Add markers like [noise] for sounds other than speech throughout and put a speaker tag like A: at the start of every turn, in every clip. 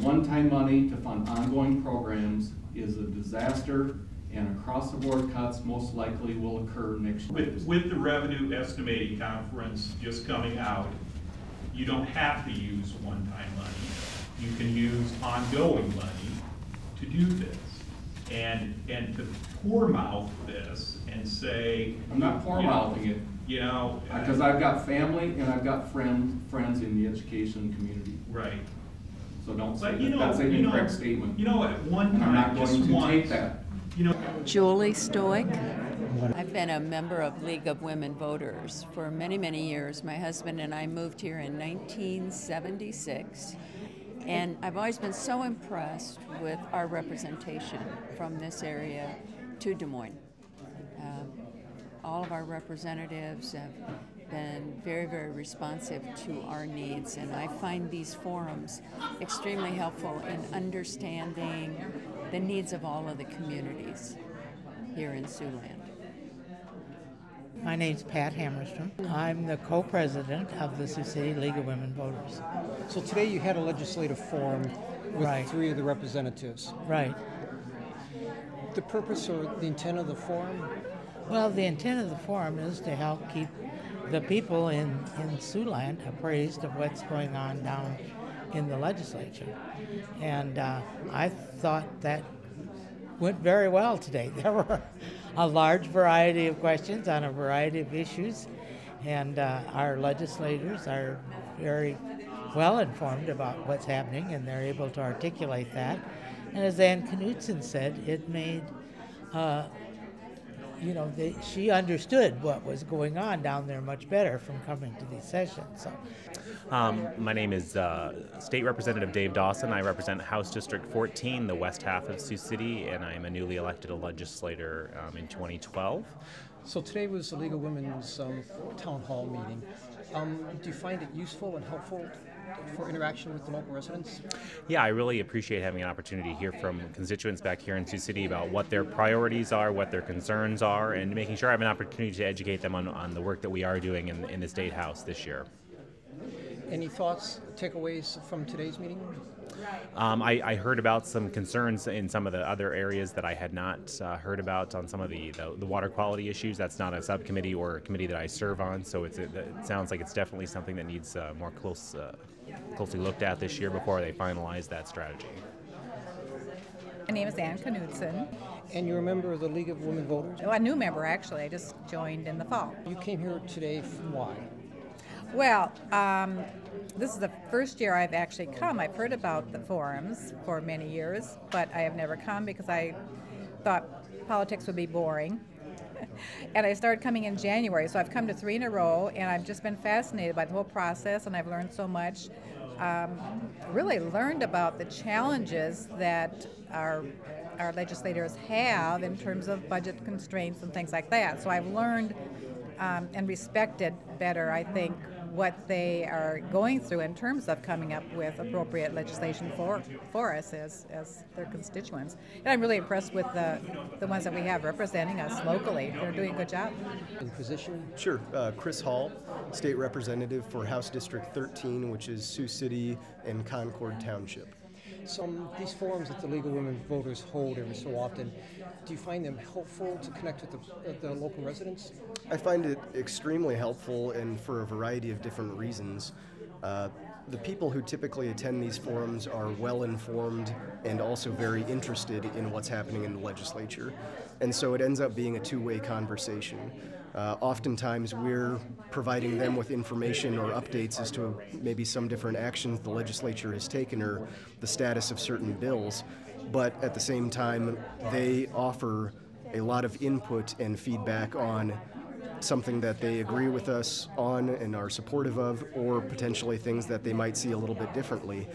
A: one-time money to fund ongoing programs is a disaster, and across-the-board cuts most likely will occur next year.
B: With, with the revenue estimating conference just coming out, you don't have to use one-time money. You can use ongoing money to do this. And, and to poor mouth this and say.
A: I'm not poor mouthing it,
B: You know.
A: because I've got family and I've got friends, friends in the education community.
B: Right.
A: So don't say
B: But you
A: that
B: know,
A: that's an
B: you know,
A: incorrect statement.
B: you know, at one
A: And I'm not going to
B: once.
A: take that.
B: You know.
C: Julie Stoic. I've been a member of League of Women Voters for many, many years. My husband and I moved here in 1976. And I've always been so impressed with our representation from this area to Des Moines. All of our representatives have been very, very responsive to our needs, and I find these forums extremely helpful in understanding the needs of all of the communities here in Siouxland.
D: My name's Pat Hammerstrom. I'm the co-president of the Sioux City League of Women Voters.
E: So today you had a legislative forum with
D: Right.
E: three of the representatives.
D: Right.
E: The purpose or the intent of the forum?
D: Well, the intent of the forum is to help keep the people in, in Siouxland appraised of what's going on down in the legislature. And uh, I thought that went very well today. [laughs] There were a large variety of questions on a variety of issues, and uh, our legislators are very well informed about what's happening, and they're able to articulate that. And as Ann Knudsen said, it made uh, you know, they, she understood what was going on down there much better from coming to these sessions. So,
F: Um, my name is uh, State Representative Dave Dawson. I represent House District 14, the west half of Sioux City, and I am a newly elected legislator um, in 2012.
E: So today was the League of Women's um, town hall meeting. Um, do you find it useful and helpful for interaction with the local residents?
F: Yeah, I really appreciate having an opportunity to hear from constituents back here in Sioux City about what their priorities are, what their concerns are, and making sure I have an opportunity to educate them on, on the work that we are doing in, in the State House this year.
E: Any thoughts, takeaways from today's meeting?
F: Um, I, I heard about some concerns in some of the other areas that I had not uh, heard about on some of the, the, the water quality issues. That's not a subcommittee or a committee that I serve on, so it's, it, it sounds like it's definitely something that needs uh, more close, uh, closely looked at this year before they finalize that strategy.
G: My name is Ann Knudsen.
E: And you're a member of the League of Women Voters?
G: Oh, a new member, actually. I just joined in the fall.
E: You came here today, f- why?
G: Well, um, this is the first year I've actually come. I've heard about the forums for many years, but I have never come because I thought politics would be boring. [laughs] and I started coming in January, so I've come to three in a row, and I've just been fascinated by the whole process, and I've learned so much. Um, really learned about the challenges that our our legislators have in terms of budget constraints and things like that. So I've learned um, and respected better, I think, what they are going through in terms of coming up with appropriate legislation for for us as, as their constituents. And I'm really impressed with the the ones that we have representing us locally. They're doing a good job.
E: In position?
H: Sure. Uh, Chris Hall, State Representative for House District 13, which is Sioux City and Concord Township.
E: These forums that the League of Women Voters hold every so often, do you find them helpful to connect with the, uh, the local residents?
H: I find it extremely helpful and for a variety of different reasons. Uh, the people who typically attend these forums are well informed and also very interested in what's happening in the legislature. And so it ends up being a two way conversation. Uh, oftentimes, we're providing them with information or updates as to maybe some different actions the legislature has taken or the status of certain bills. But at the same time, they offer a lot of input and feedback on something that they agree with us on and are supportive of, or potentially things that they might see a little bit differently.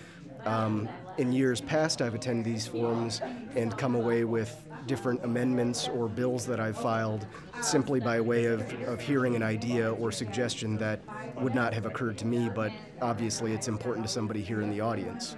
H: Um, in years past, I've attended these forums and come away with different amendments or bills that I've filed simply by way of, of hearing an idea or suggestion that would not have occurred to me, but obviously it's important to somebody here in the audience.